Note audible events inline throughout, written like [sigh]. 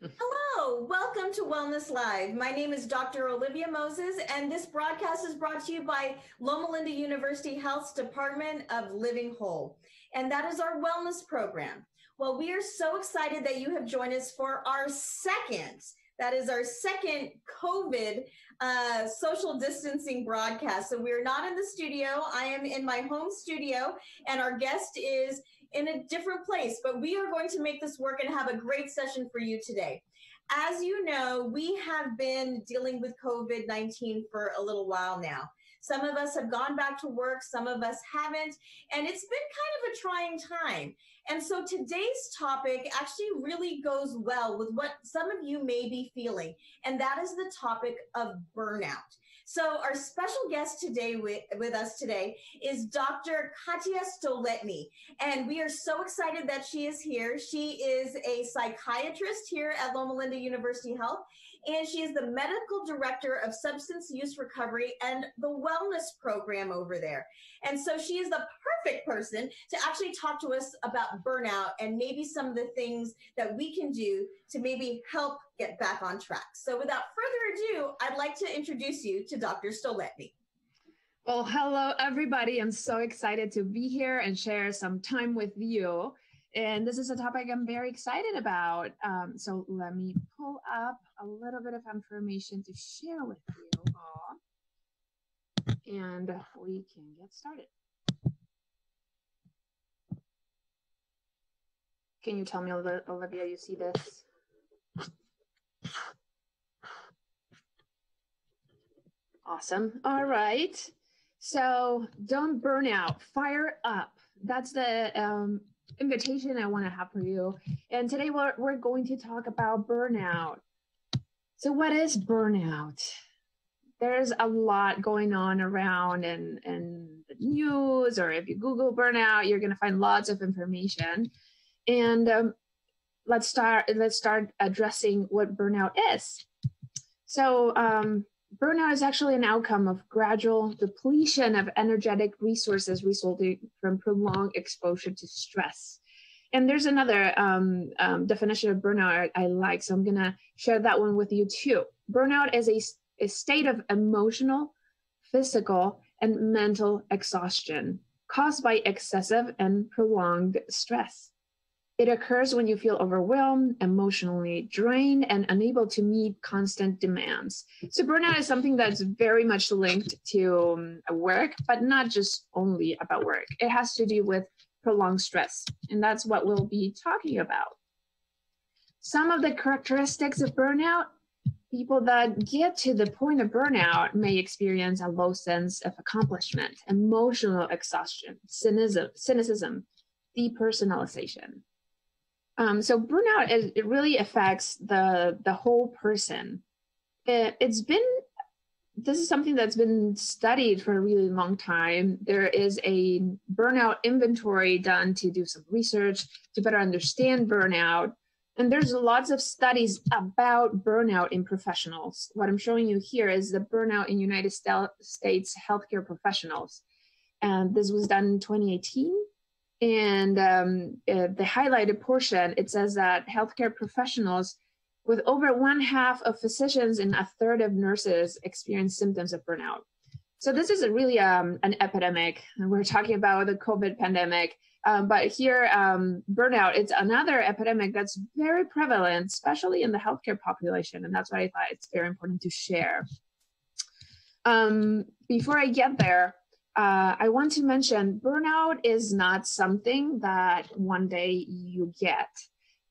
Hello, welcome to Wellness Live. My name is Dr. Olivia Moses, and this broadcast is brought to you by Loma Linda University Health's Department of Living Whole, and that is our wellness program. Well, we are so excited that you have joined us for our second, that is our second COVID uh, social distancing broadcast. So we're not in the studio. I am in my home studio, and our guest is in a different place, but we are going to make this work and have a great session for you today. As you know, we have been dealing with COVID 19 for a little while now. Some of us have gone back to work, some of us haven't, and it's been kind of a trying time. And so today's topic actually really goes well with what some of you may be feeling, and that is the topic of burnout. So our special guest today with, with us today is Dr. Katia Stoletniy. And we are so excited that she is here. She is a psychiatrist here at Loma Linda University Health and she is the medical director of substance use recovery and the wellness program over there. And so she is the perfect person to actually talk to us about burnout and maybe some of the things that we can do to maybe help get back on track. So without further ado, I'd like to introduce you to Dr. Stoletniy. Well, hello, everybody. I'm so excited to be here and share some time with you. And this is a topic I'm very excited about. Um, so let me pull up a little bit of information to share with you all. And we can get started. Can you tell me, Olivia, you see this? Awesome. All right. So don't burn out, fire up. That's the um, invitation I want to have for you. And today we're, we're going to talk about burnout. So, what is burnout? There's a lot going on around and and the news, or if you Google burnout, you're going to find lots of information. And um, let's start. Let's start addressing what burnout is. So, um, burnout is actually an outcome of gradual depletion of energetic resources resulting from prolonged exposure to stress. And there's another um, um, definition of burnout I, I like, so I'm gonna share that one with you too. Burnout is a, a state of emotional, physical, and mental exhaustion caused by excessive and prolonged stress. It occurs when you feel overwhelmed, emotionally drained, and unable to meet constant demands. So, burnout is something that's very much linked to um, work, but not just only about work. It has to do with prolonged stress, and that's what we'll be talking about. Some of the characteristics of burnout people that get to the point of burnout may experience a low sense of accomplishment, emotional exhaustion, cynicism, cynicism depersonalization. Um, so burnout it really affects the the whole person. It, it's been this is something that's been studied for a really long time. There is a burnout inventory done to do some research to better understand burnout. And there's lots of studies about burnout in professionals. What I'm showing you here is the burnout in United States healthcare professionals. And this was done in 2018 and um, uh, the highlighted portion, it says that healthcare professionals with over one half of physicians and a third of nurses experience symptoms of burnout. So this is really um, an epidemic. We're talking about the COVID pandemic, um, but here um, burnout it's another epidemic that's very prevalent, especially in the healthcare population, and that's why I thought it's very important to share. Um, before I get there, uh, I want to mention burnout is not something that one day you get.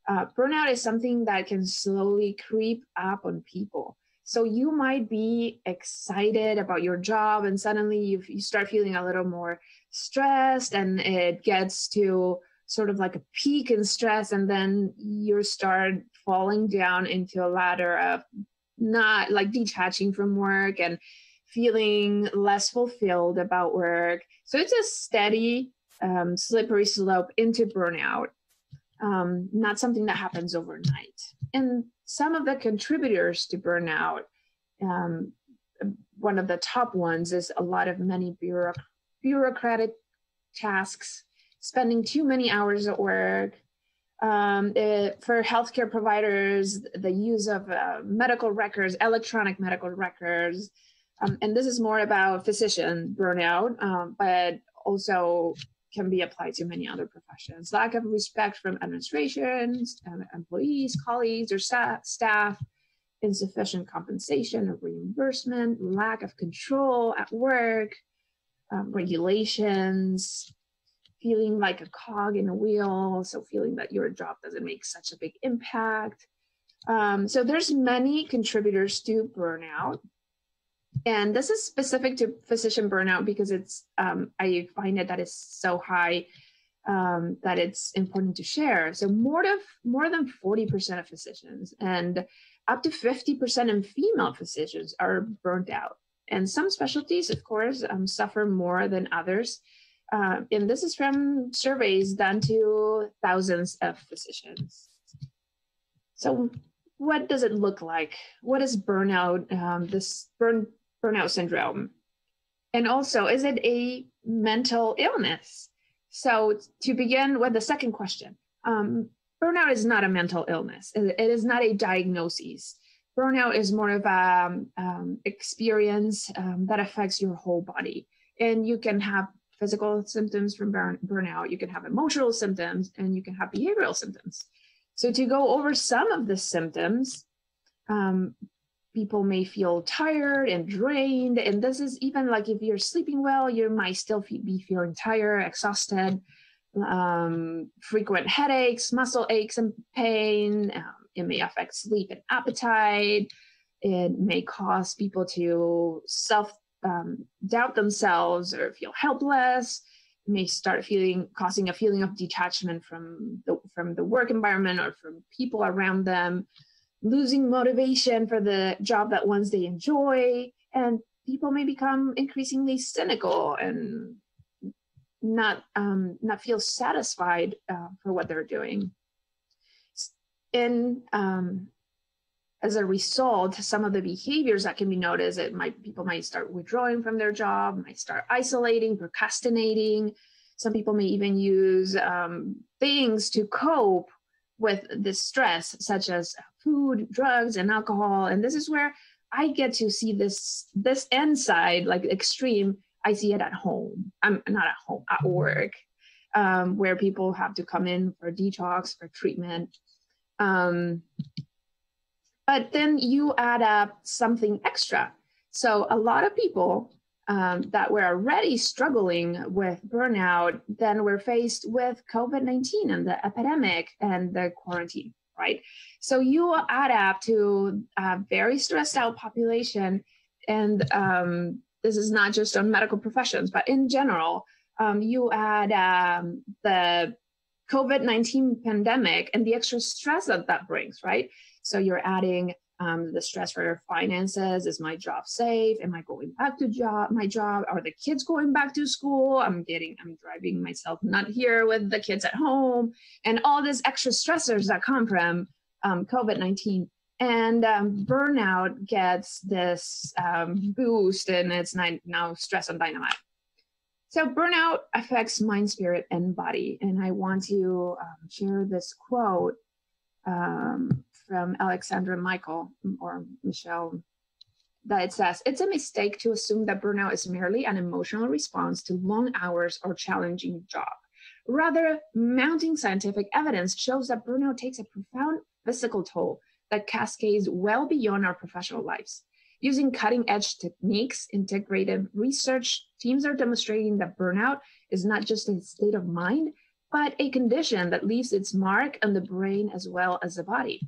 Uh, burnout is something that can slowly creep up on people. So you might be excited about your job and suddenly you, you start feeling a little more stressed and it gets to sort of like a peak in stress and then you start falling down into a ladder of not like detaching from work and feeling less fulfilled about work. So it's a steady, um, slippery slope into burnout, um, not something that happens overnight. And some of the contributors to burnout, um, one of the top ones is a lot of many bureauc- bureaucratic tasks, spending too many hours at work, Um, it, for healthcare providers, the use of uh, medical records, electronic medical records, um, and this is more about physician burnout, um, but also can be applied to many other professions. Lack of respect from administrations, um, employees, colleagues, or sta- staff, insufficient compensation or reimbursement, lack of control at work, um, regulations, feeling like a cog in a wheel, so feeling that your job doesn't make such a big impact. Um, so there's many contributors to burnout. And this is specific to physician burnout because it's um, I find it that is so high um, that it's important to share. So more of more than 40% of physicians and up to 50% in female physicians are burnt out. And some specialties, of course, um, suffer more than others. Uh, and this is from surveys done to thousands of physicians. So, what does it look like? What is burnout? Um, this burn burnout syndrome, and also, is it a mental illness? So, to begin with the second question, um, burnout is not a mental illness. It is not a diagnosis. Burnout is more of a um, um, experience um, that affects your whole body, and you can have physical symptoms from burn, burnout. You can have emotional symptoms, and you can have behavioral symptoms. So, to go over some of the symptoms, um, people may feel tired and drained. And this is even like if you're sleeping well, you might still be feeling tired, exhausted um, frequent headaches, muscle aches and pain. Um, it may affect sleep and appetite. It may cause people to self um, doubt themselves or feel helpless. It may start feeling causing a feeling of detachment from the from the work environment or from people around them, losing motivation for the job that once they enjoy, and people may become increasingly cynical and not um, not feel satisfied uh, for what they're doing. And um, as a result, some of the behaviors that can be noticed, it might people might start withdrawing from their job, might start isolating, procrastinating. Some people may even use um, things to cope with this stress, such as food, drugs, and alcohol. And this is where I get to see this this end side, like extreme, I see it at home. I'm not at home, at mm-hmm. work, um, where people have to come in for detox, for treatment. Um, but then you add up something extra. So a lot of people um, that were already struggling with burnout then we're faced with COVID 19 and the epidemic and the quarantine, right? So you add up to a very stressed out population and um, this is not just on medical professions, but in general, um, you add um, the COVID 19 pandemic and the extra stress that that brings, right? So you're adding um, the stress for finances. Is my job safe? Am I going back to job my job? Are the kids going back to school? I'm getting, I'm driving myself not here with the kids at home, and all these extra stressors that come from um, COVID 19 and um, burnout gets this um, boost and it's now stress on dynamite so burnout affects mind spirit and body and i want to um, share this quote um, from alexandra michael or michelle that it says it's a mistake to assume that burnout is merely an emotional response to long hours or challenging job rather mounting scientific evidence shows that burnout takes a profound physical toll that cascades well beyond our professional lives. Using cutting edge techniques, integrative research, teams are demonstrating that burnout is not just a state of mind, but a condition that leaves its mark on the brain as well as the body.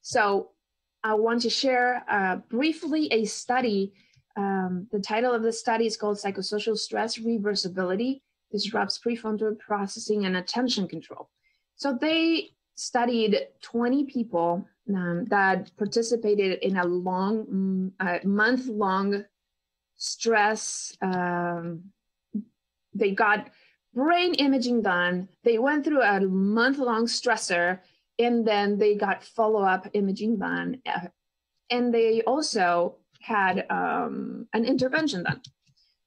So, I want to share uh, briefly a study. Um, the title of the study is called Psychosocial Stress Reversibility Disrupts Prefrontal Processing and Attention Control. So, they studied 20 people um, that participated in a long, mm, uh, month long stress. Um, they got brain imaging done. They went through a month long stressor and then they got follow up imaging done. Uh, and they also had um, an intervention done.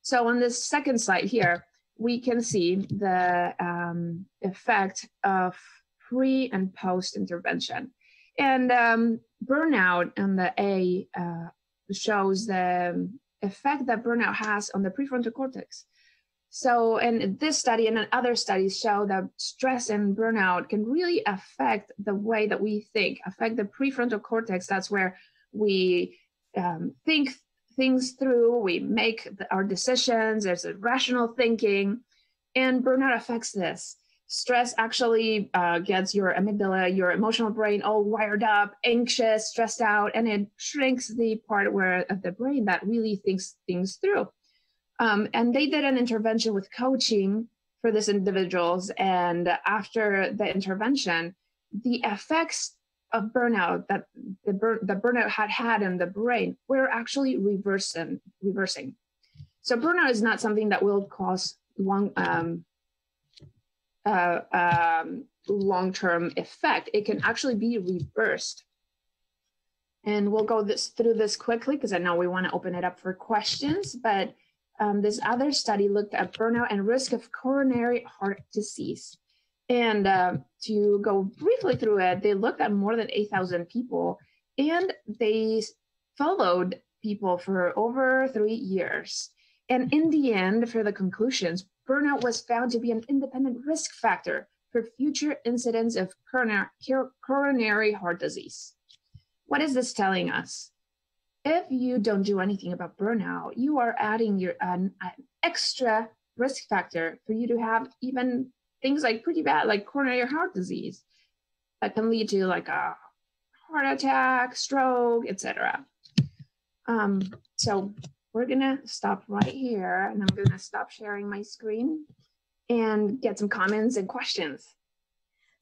So on this second slide here, we can see the um, effect of pre and post intervention. And um, burnout on the A uh, shows the effect that burnout has on the prefrontal cortex. So, and this study and other studies show that stress and burnout can really affect the way that we think, affect the prefrontal cortex. That's where we um, think things through, we make our decisions, there's a rational thinking, and burnout affects this. Stress actually uh, gets your amygdala, your emotional brain all wired up, anxious, stressed out, and it shrinks the part where of the brain that really thinks things through. Um, and they did an intervention with coaching for these individuals. And after the intervention, the effects of burnout that the, bur- the burnout had had in the brain were actually reversing. reversing. So burnout is not something that will cause long um, uh, um, long-term effect. It can actually be reversed. And we'll go this through this quickly because I know we want to open it up for questions. But um, this other study looked at burnout and risk of coronary heart disease. And uh, to go briefly through it, they looked at more than 8,000 people and they followed people for over three years. And in the end, for the conclusions, burnout was found to be an independent risk factor for future incidents of coronary heart disease. What is this telling us? If you don't do anything about burnout, you are adding your an, an extra risk factor for you to have even things like pretty bad, like coronary heart disease, that can lead to like a heart attack, stroke, etc. Um, so we're gonna stop right here and I'm gonna stop sharing my screen and get some comments and questions.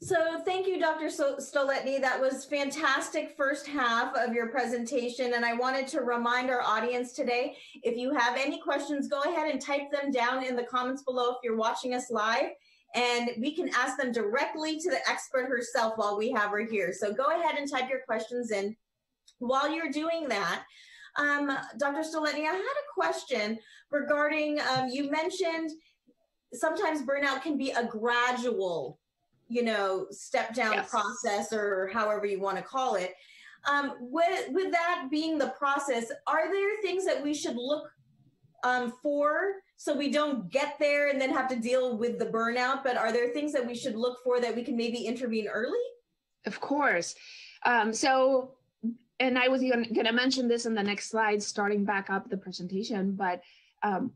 So thank you, Dr. Stoletniy. That was fantastic first half of your presentation. And I wanted to remind our audience today, if you have any questions, go ahead and type them down in the comments below if you're watching us live. And we can ask them directly to the expert herself while we have her here. So go ahead and type your questions in. While you're doing that, um, Dr. Stoletniy, I had a question regarding, um, you mentioned sometimes burnout can be a gradual, you know, step down yes. process or however you want to call it. Um, with, with that being the process, are there things that we should look um, for so we don't get there and then have to deal with the burnout? But are there things that we should look for that we can maybe intervene early? Of course. Um, so and I was going to mention this in the next slide, starting back up the presentation, but um,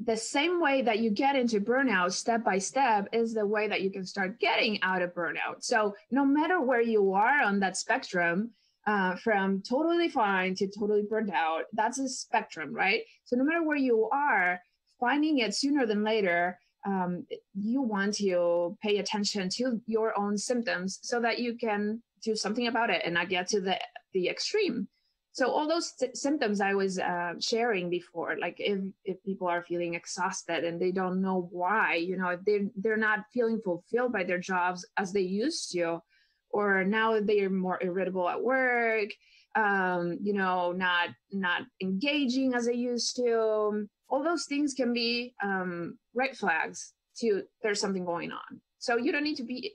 the same way that you get into burnout step by step is the way that you can start getting out of burnout. So no matter where you are on that spectrum, uh, from totally fine to totally burnt out, that's a spectrum, right? So no matter where you are, finding it sooner than later, um, you want to pay attention to your own symptoms so that you can do something about it and not get to the the extreme so all those symptoms i was uh, sharing before like if if people are feeling exhausted and they don't know why you know they they're not feeling fulfilled by their jobs as they used to or now they're more irritable at work um, you know not not engaging as they used to all those things can be um, red flags to there's something going on. So you don't need to be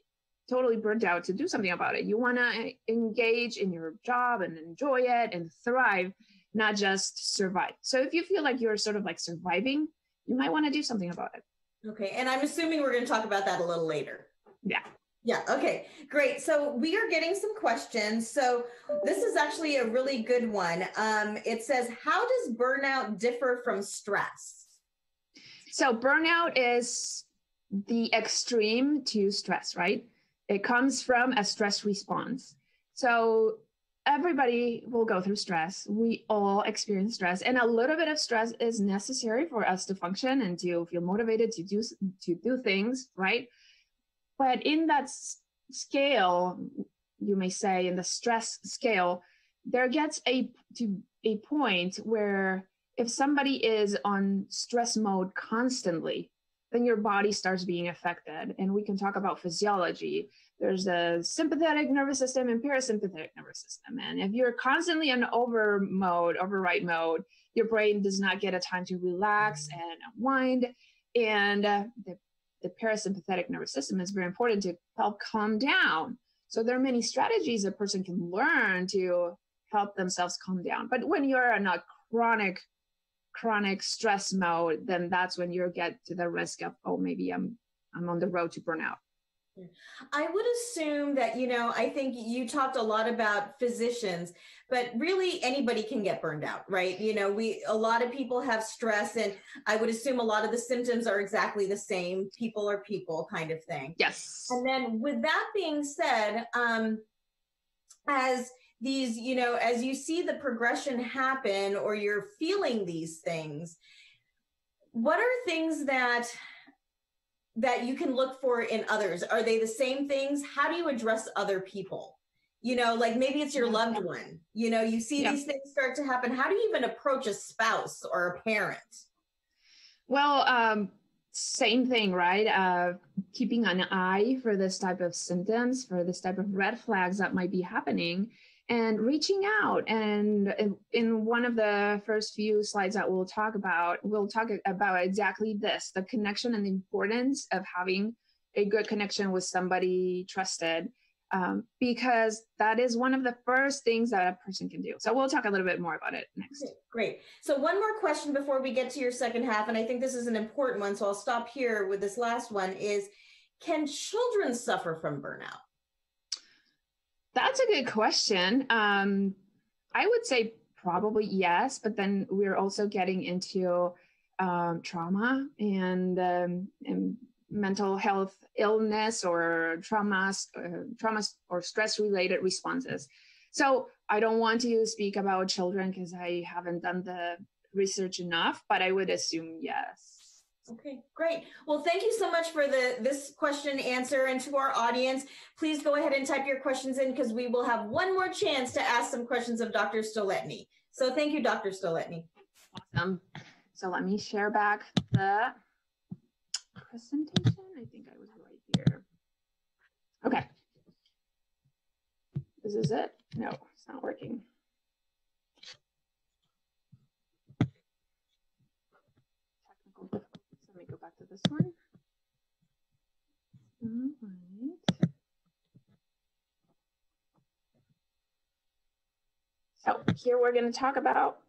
totally burnt out to do something about it. You want to engage in your job and enjoy it and thrive, not just survive. So if you feel like you're sort of like surviving, you might want to do something about it. Okay. And I'm assuming we're going to talk about that a little later. Yeah. Yeah. Okay. Great. So we are getting some questions. So this is actually a really good one. Um, it says, How does burnout differ from stress? So burnout is the extreme to stress, right? It comes from a stress response. So everybody will go through stress. We all experience stress, and a little bit of stress is necessary for us to function and to feel motivated to do to do things, right? But in that scale, you may say, in the stress scale, there gets a to a point where if somebody is on stress mode constantly, then your body starts being affected. And we can talk about physiology. There's a sympathetic nervous system and parasympathetic nervous system. And if you're constantly in over mode, overwrite mode, your brain does not get a time to relax and unwind. And uh, the the parasympathetic nervous system is very important to help calm down. So there are many strategies a person can learn to help themselves calm down. But when you're in a chronic, chronic stress mode, then that's when you get to the risk of, oh, maybe I'm I'm on the road to burnout. I would assume that, you know, I think you talked a lot about physicians, but really anybody can get burned out, right? You know, we, a lot of people have stress, and I would assume a lot of the symptoms are exactly the same. People are people kind of thing. Yes. And then with that being said, um, as these, you know, as you see the progression happen or you're feeling these things, what are things that that you can look for in others? Are they the same things? How do you address other people? You know, like maybe it's your loved one. You know, you see yeah. these things start to happen. How do you even approach a spouse or a parent? Well, um, same thing, right? Uh, keeping an eye for this type of symptoms, for this type of red flags that might be happening, and reaching out. And in one of the first few slides that we'll talk about, we'll talk about exactly this the connection and the importance of having a good connection with somebody trusted. Um, because that is one of the first things that a person can do. So we'll talk a little bit more about it next. Great. So one more question before we get to your second half, and I think this is an important one. So I'll stop here with this last one: is can children suffer from burnout? That's a good question. Um, I would say probably yes, but then we're also getting into um, trauma and, um, and, mental health illness or traumas, uh, traumas or stress related responses. So I don't want to speak about children because I haven't done the research enough, but I would assume yes. Okay, great. Well, thank you so much for the this question answer and to our audience, please go ahead and type your questions in because we will have one more chance to ask some questions of Dr. Stoletniy. So thank you, Dr. Stoletniy. Awesome. So let me share back the presentation. I think I was right here. Okay. This is it? No, it's not working. back to this one. All right. So here we're going to talk about,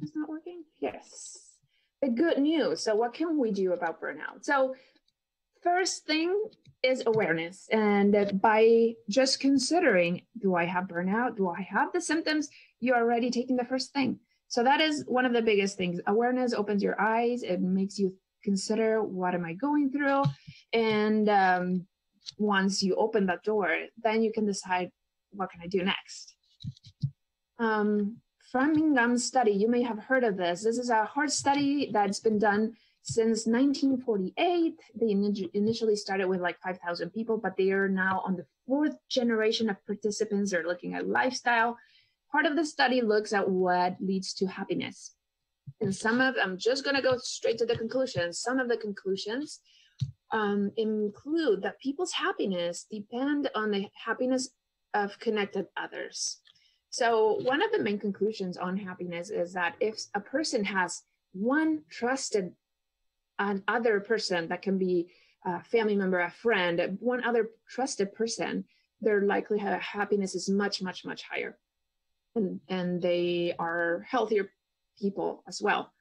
it's not working? Yes. The good news. So what can we do about burnout? So first thing is awareness. And by just considering, do I have burnout? Do I have the symptoms? You're already taking the first thing. So that is one of the biggest things. Awareness opens your eyes. It makes you consider what am I going through. And um, once you open that door, then you can decide what can I do next. Um, Framingham study, you may have heard of this. This is a hard study that's been done since 1948. They initially started with like 5,000 people, but they are now on the fourth generation of participants. They're looking at lifestyle. Part of the study looks at what leads to happiness. And some of I'm just going to go straight to the conclusions. Some of the conclusions um, include that people's happiness depend on the happiness of connected others. So one of the main conclusions on happiness is that if a person has one trusted another person that can be a family member, a friend, one other trusted person, their likelihood of happiness is much, much, much higher. And, and they are healthier people as well.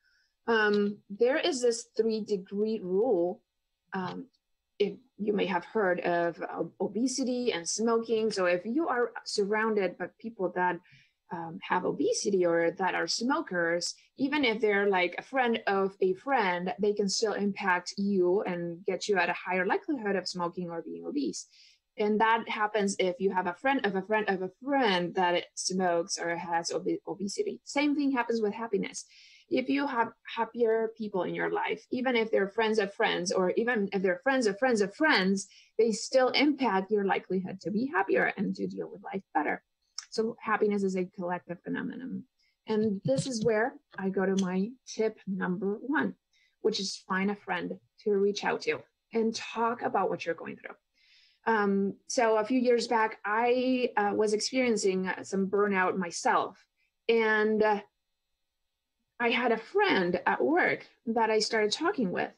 Um, there is this three degree rule. Um, if you may have heard of uh, obesity and smoking. So if you are surrounded by people that um, have obesity or that are smokers, even if they're like a friend of a friend, they can still impact you and get you at a higher likelihood of smoking or being obese. And that happens if you have a friend of a friend of a friend that smokes or has ob- obesity. Same thing happens with happiness. If you have happier people in your life, even if they're friends of friends, or even if they're friends of friends of friends, they still impact your likelihood to be happier and to deal with life better. So, happiness is a collective phenomenon. And this is where I go to my tip number one, which is find a friend to reach out to and talk about what you're going through. Um, so a few years back, I uh, was experiencing some burnout myself, and uh, I had a friend at work that I started talking with.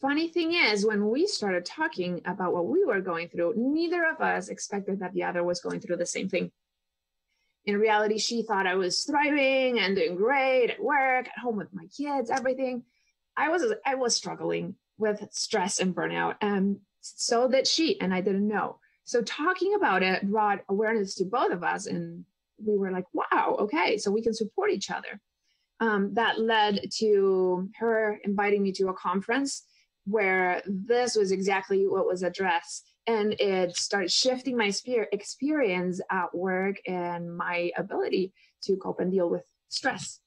funny thing is, when we started talking about what we were going through, neither of us expected that the other was going through the same thing. In reality, she thought I was thriving and doing great at work, at home with my kids, everything. I was I was struggling with stress and burnout, and so did she, and I didn't know. So talking about it brought awareness to both of us, and we were like, "Wow, okay, so we can support each other." um, that led to her inviting me to a conference where this was exactly what was addressed and it started shifting my experience at work and my ability to cope and deal with stress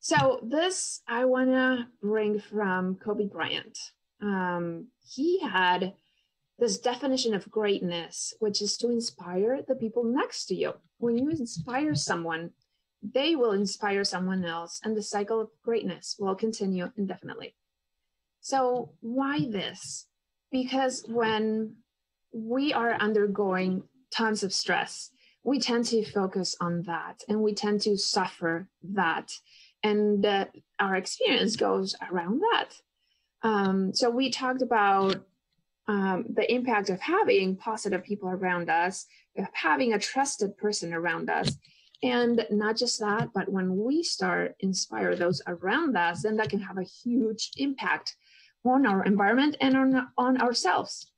so this i want to bring from kobe bryant um, he had this definition of greatness which is to inspire the people next to you when you inspire someone they will inspire someone else, and the cycle of greatness will continue indefinitely. So, why this? Because when we are undergoing tons of stress, we tend to focus on that and we tend to suffer that. And uh, our experience goes around that. Um, so, we talked about um, the impact of having positive people around us, of having a trusted person around us, and not just that, but when we start inspire those around us, then that can have a huge impact on our environment and on, on ourselves.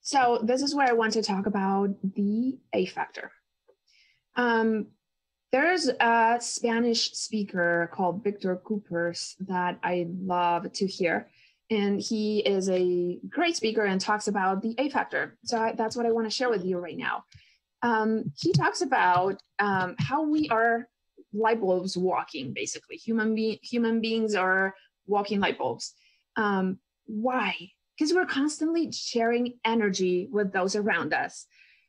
So this is where I want to talk about the A factor. Um, there's a Spanish speaker called Victor Küppers that I love to hear. And he is a great speaker and talks about the A factor. So I, that's what I want to share with you right now um, he talks about um, how we are light bulbs walking, basically. Human, be- human beings are walking light bulbs. Um, why? Because we're constantly sharing energy with those around us.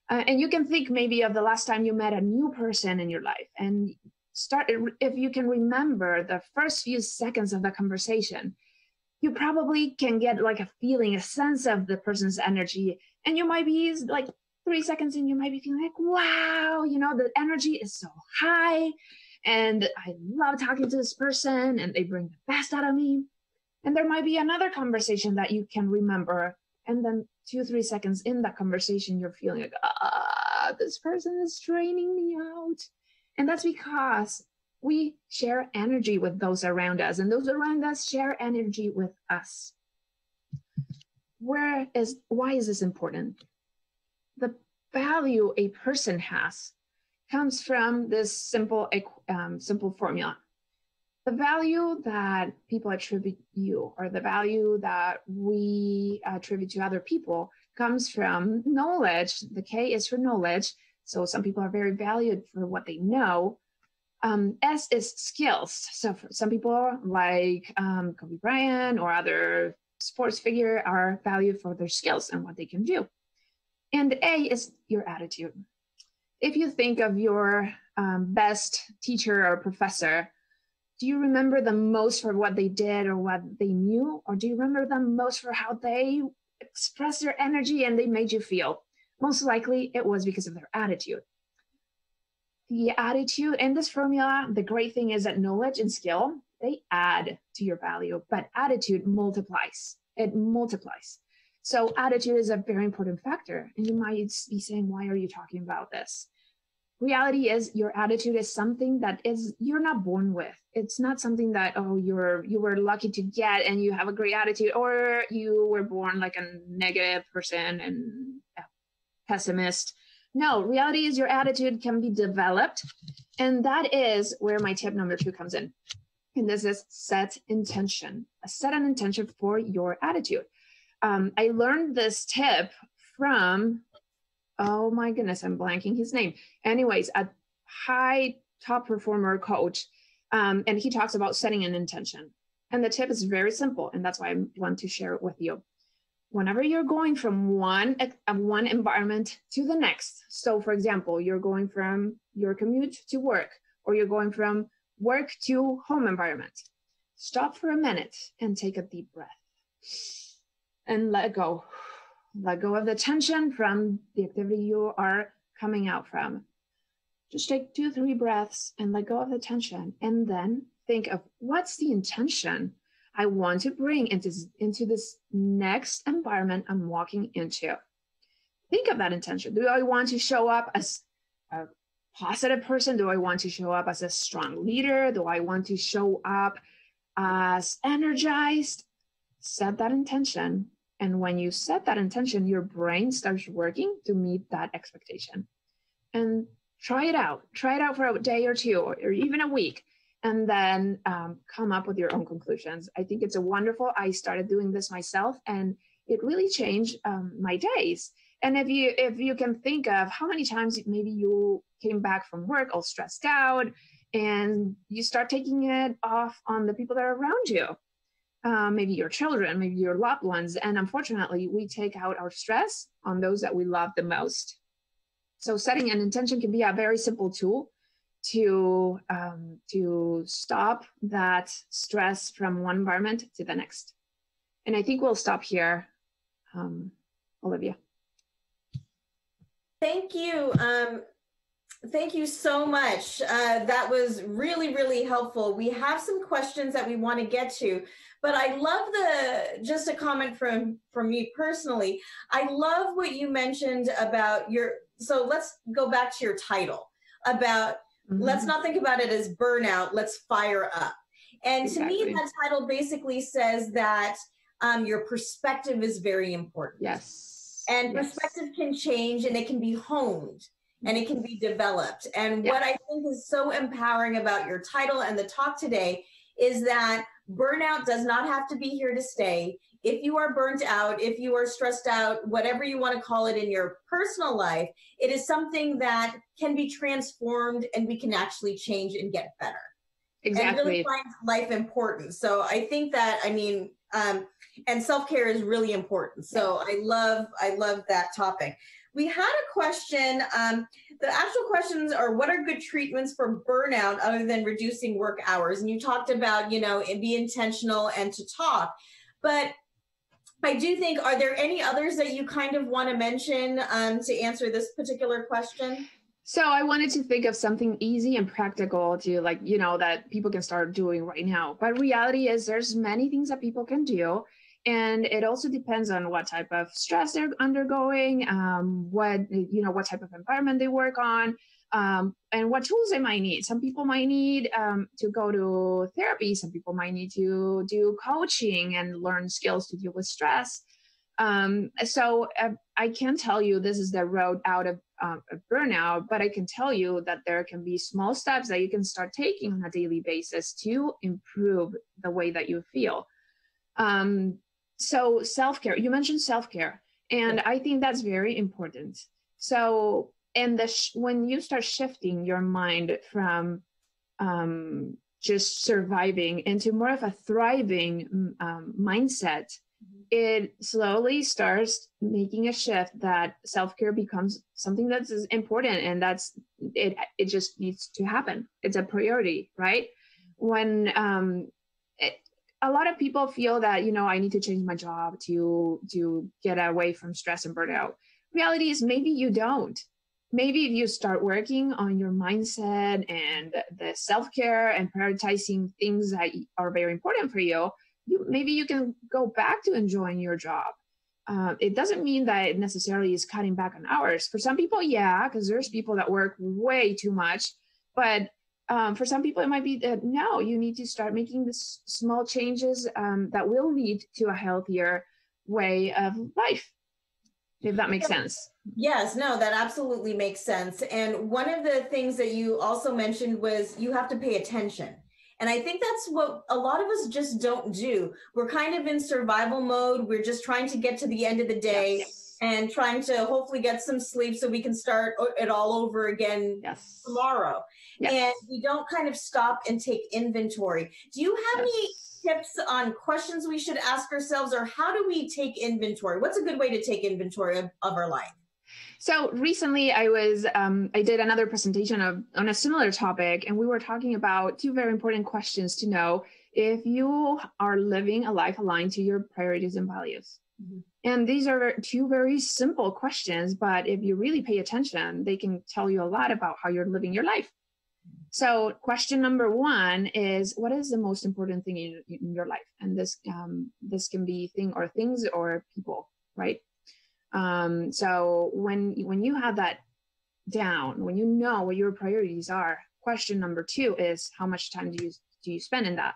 Uh, and you can think maybe of the last time you met a new person in your life and start, if you can remember the first few seconds of the conversation, you probably can get like a feeling, a sense of the person's energy. And you might be like three seconds in, you might be feeling like, wow, you know, the energy is so high. And I love talking to this person and they bring the best out of me. And there might be another conversation that you can remember. And then two, three seconds in that conversation, you're feeling like, ah, this person is draining me out. And that's because we share energy with those around us, and those around us share energy with us. Where is why is this important? the value a person has comes from this simple um, simple formula the value that people attribute you or the value that we attribute to other people comes from knowledge. The k is for knowledge. So some people are very valued for what they know. Um, s is skills. So some people like um, kobe bryant or other sports figure are valued for their skills and what they can do. And A is your attitude. If you think of your um, best teacher or professor, do you remember them most for what they did or what they knew? Or do you remember them most for how they expressed their energy and they made you feel? Most likely it was because of their attitude. The attitude in this formula, the great thing is that knowledge and skill, they add to your value, but attitude multiplies. It multiplies. So attitude is a very important factor. And you might be saying, why are you talking about this? Reality is your attitude is something that is you're not born with. It's not something that, oh, you're you were lucky to get and you have a great attitude, or you were born like a negative person and pessimist. No, reality is your attitude can be developed. And that is where my tip number two comes in. And this is set intention. Set an intention for your attitude um, I learned this tip from, oh my goodness, I'm blanking his name. Anyways, a high top performer coach. Um, and he talks about setting an intention. And the tip is very simple. And that's why I want to share it with you. Whenever you're going from one, uh, one environment to the next. So, for example, you're going from your commute to work, or you're going from work to home environment. Stop for a minute and take a deep breath and let go. Let go of the tension from the activity you are coming out from. Just take two, three breaths and let go of the tension. And then think of what's the intention I want to bring into, into this next environment I'm walking into? Think of that intention. Do I want to show up as a positive person? Do I want to show up as a strong leader? Do I want to show up as energized? Set that intention. And when you set that intention, your brain starts working to meet that expectation. And try it out. Try it out for a day or two, or even a week, and then um, come up with your own conclusions. I think it's a wonderful. I started doing this myself, and it really changed um, my days. And if you if you can think of how many times maybe you came back from work all stressed out, and you start taking it off on the people that are around you. Uh, maybe your children, maybe your loved ones. And unfortunately, we take out our stress on those that we love the most. So setting an intention can be a very simple tool to um, to stop that stress from one environment to the next. And I think we'll stop here, um, Olivia. Thank you. Um, thank you so much. Uh, that was really, really helpful. We have some questions that we want to get to, but I love the just a comment from from me personally. I love what you mentioned about your so let's go back to your title about mm-hmm. let's not think about it as burnout let's fire up and exactly. to me that title basically says that um, your perspective is very important yes and yes. perspective can change and it can be honed and it can be developed and yeah. what i think is so empowering about your title and the talk today is that burnout does not have to be here to stay if you are burnt out, if you are stressed out, whatever you want to call it in your personal life, it is something that can be transformed and we can actually change and get better. Exactly. And really find life important. So I think that, I mean, um, and self-care is really important. So I love, I love that topic. We had a question. Um, the actual questions are what are good treatments for burnout other than reducing work hours? And you talked about, you know, be intentional and to talk. But I do think, are there any others that you kind of want to mention um, to answer this particular question? So I wanted to think of something easy and practical to like, you know, that people can start doing right now. But reality is there's many things that people can do. And it also depends on what type of stress they're undergoing, um, what, you know, what type of environment they work on um, and what tools they might need. Some people might need um, to go to therapy. Some people might need to do coaching and learn skills to deal with stress. Um, so uh, I can tell you this is the road out of, um, of burnout, but I can tell you that there can be small steps that you can start taking on a daily basis to improve the way that you feel. Um, so self care. You mentioned self care, and I think that's very important. So and the sh- when you start shifting your mind from um, just surviving into more of a thriving um, mindset mm-hmm. it slowly starts making a shift that self-care becomes something that's important and that's it it just needs to happen it's a priority right when um a lot of people feel that you know i need to change my job to to get away from stress and burnout reality is maybe you don't maybe if you start working on your mindset and the self-care and prioritizing things that are very important for you, you maybe you can go back to enjoying your job. Uh, it doesn't mean that it necessarily is cutting back on hours. For some people, yeah, because there's people that work way too much. But um, for some people, it might be that no, you need to start making this small changes um, that will lead to a healthier way of life if that makes sense. Yes, no, that absolutely makes sense. And one of the things that you also mentioned was you have to pay attention. And I think that's what a lot of us just don't do. We're kind of in survival mode. We're just trying to get to the end of the day yes. And trying to hopefully get some sleep so we can start it all over again yes. tomorrow. Yes. And we don't kind of stop and take inventory. Do you have any tips on questions we should ask ourselves or how do we take inventory? What's a good way to take inventory of, of our life? So recently, I was um, I did another presentation of on a similar topic, and we were talking about two very important questions to know if you are living a life aligned to your priorities and values. Mm-hmm. And these are two very simple questions, but if you really pay attention, they can tell you a lot about how you're living your life. So, question number one is, what is the most important thing in, in your life? And this um, this can be thing or things or people, right? Um, so when when you have that down, when you know what your priorities are, question number two is, how much time do you do you spend in that?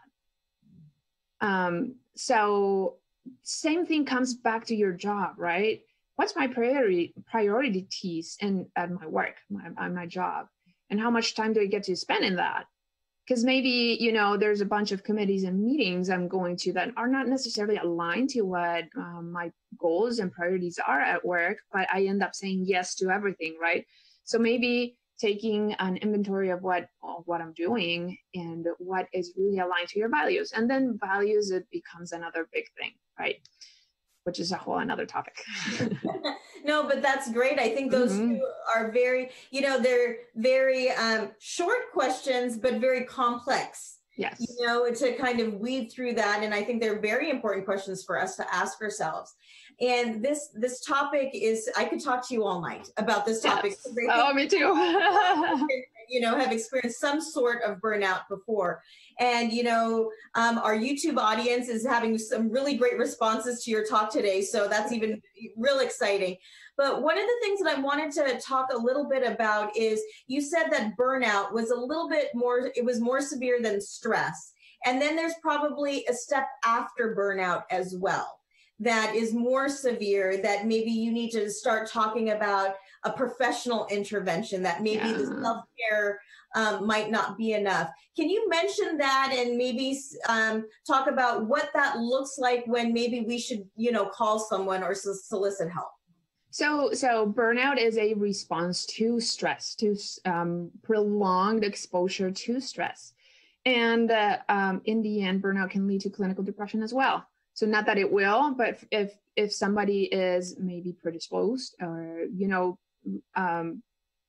Um, so same thing comes back to your job, right? What's my priority priorities and at my work, my, on my job, and how much time do I get to spend in that? Because maybe you know there's a bunch of committees and meetings I'm going to that are not necessarily aligned to what um, my goals and priorities are at work, but I end up saying yes to everything, right? So maybe taking an inventory of what what I'm doing and what is really aligned to your values. And then values it becomes another big thing, right? Which is a whole another topic. [laughs] no, but that's great. I think those mm-hmm. two are very, you know, they're very um, short questions, but very complex. Yes. You know, to kind of weed through that. And I think they're very important questions for us to ask ourselves. And this this topic is I could talk to you all night about this topic. Yes. Oh, me too. [laughs] you know, have experienced some sort of burnout before. And you know, um, our YouTube audience is having some really great responses to your talk today. So that's even real exciting. But one of the things that I wanted to talk a little bit about is you said that burnout was a little bit more, it was more severe than stress. And then there's probably a step after burnout as well that is more severe that maybe you need to start talking about a professional intervention that maybe yeah. the self-care um, might not be enough. Can you mention that and maybe um, talk about what that looks like when maybe we should you know call someone or solicit help? So, so burnout is a response to stress, to um, prolonged exposure to stress, and uh, um, in the end, burnout can lead to clinical depression as well so not that it will but if if somebody is maybe predisposed or you know um,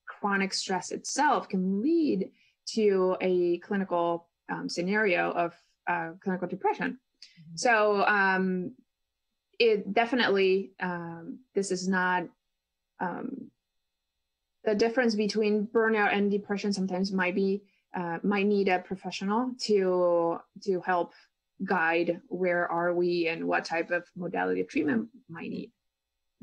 chronic stress itself can lead to a clinical um, scenario of uh, clinical depression mm-hmm. so um, it definitely um, this is not um, the difference between burnout and depression sometimes might be uh, might need a professional to to help guide where are we and what type of modality of treatment might need.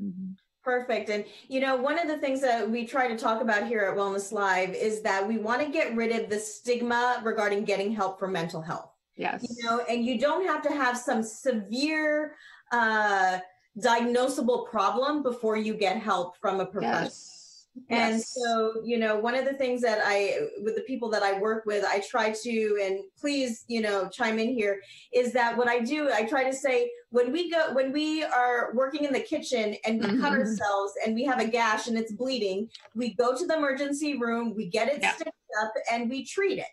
Mm-hmm. Perfect. And, you know, one of the things that we try to talk about here at Wellness Live is that we want to get rid of the stigma regarding getting help for mental health. Yes. You know, and you don't have to have some severe, uh, diagnosable problem before you get help from a professional. Yes. And so, you know, one of the things that I, with the people that I work with, I try to, and please, you know, chime in here, is that what I do, I try to say, when we go, when we are working in the kitchen and we mm-hmm. cut ourselves and we have a gash and it's bleeding, we go to the emergency room, we get it yeah. stitched up, and we treat it.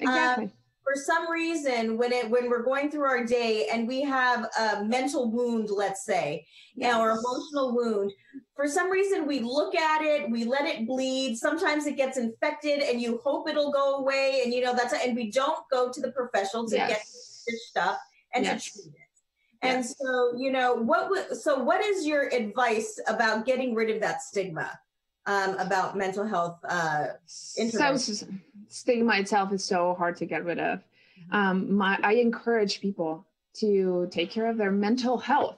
Exactly. Um, for some reason when it when we're going through our day and we have a mental wound let's say yes. or emotional wound for some reason we look at it we let it bleed sometimes it gets infected and you hope it'll go away and you know that's and we don't go to the professional to yes. get stitched up and yes. to treat it and so you know what so what is your advice about getting rid of that stigma um, about mental health uh, so stigma itself is so hard to get rid of. Um, my, I encourage people to take care of their mental health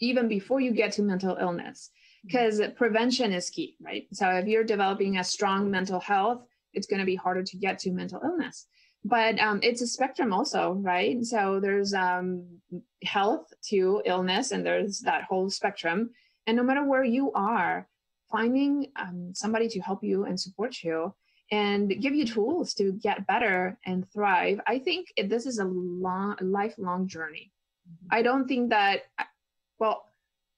even before you get to mental illness because prevention is key right? So if you're developing a strong mental health it's going to be harder to get to mental illness. But um, it's a spectrum also right? So there's um, health to illness and there's that whole spectrum. And no matter where you are finding um, somebody to help you and support you and give you tools to get better and thrive. I think this is a long lifelong journey. Mm-hmm. i don't think that well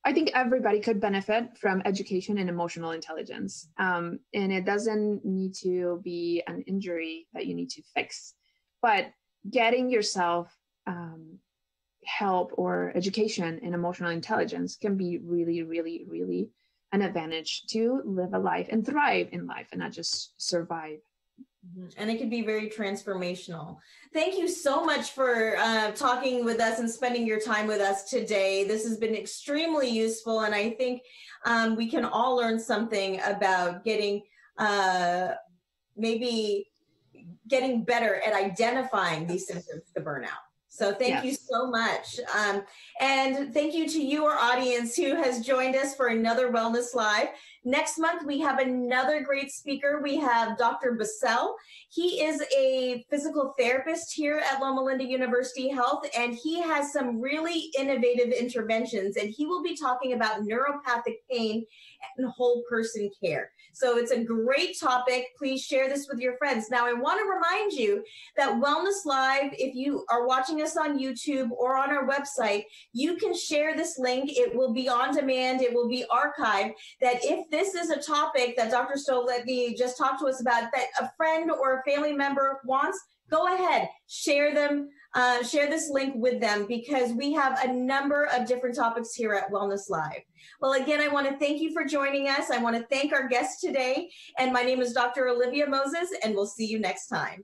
i think everybody could benefit from education and emotional intelligence um, and it doesn't need to be an injury that you need to fix. But getting yourself um, help or education in emotional intelligence can be really really really an advantage to live a life and thrive in life and not just survive. Mm-hmm. And it could be very transformational. Thank you so much for uh, talking with us and spending your time with us today. This has been extremely useful, and I think um, we can all learn something about getting uh, maybe getting better at identifying these symptoms of burnout. So thank yes. you so much. Um, and thank you to you, our audience, who has joined us for another Wellness Live. Next month, we have another great speaker. We have Dr. Bassell. He is a physical therapist here at Loma Linda University Health, and he has some really innovative interventions. And he will be talking about neuropathic pain and whole person care. So it's a great topic. Please share this with your friends. Now, I want to remind you that Wellness Live, if you are watching us on YouTube or on our website, you can share this link. It will be on demand, it will be archived. That if this is a topic that Dr. Stoletniy just talked to us about, that a friend or a family member wants, go ahead, share them uh, share this link with them because we have a number of different topics here at Wellness Live. Well, again, I want to thank you for joining us. I want to thank our guest today. And my name is Dr. Olivia Moses, and we'll see you next time.